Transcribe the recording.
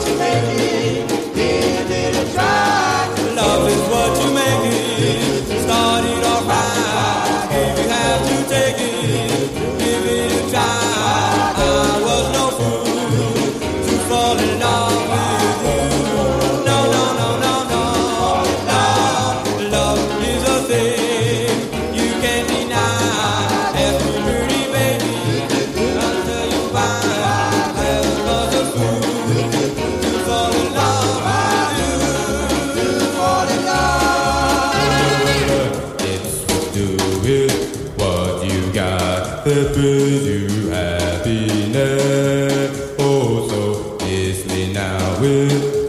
to make it. That brings you happiness. Oh, so me now with